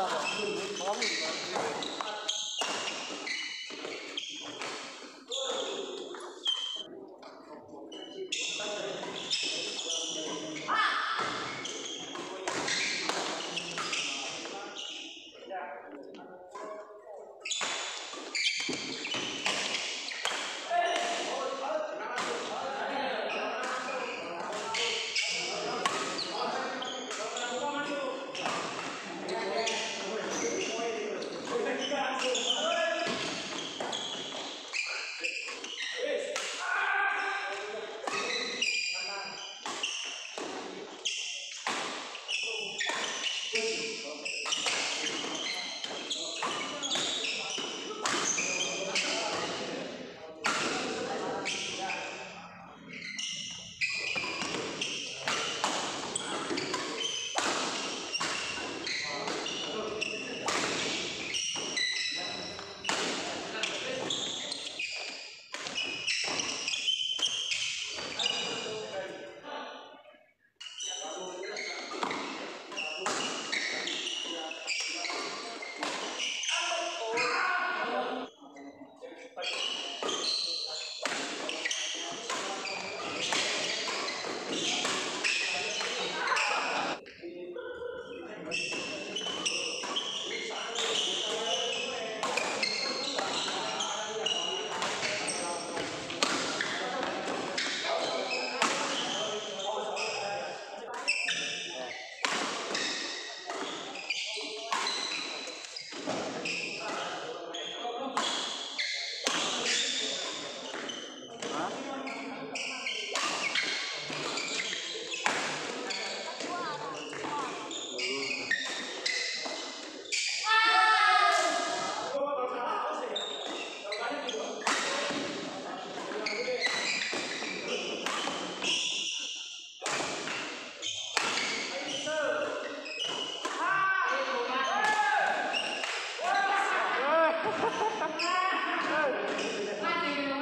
Ja, aber. Ja, aber. มาเร็ว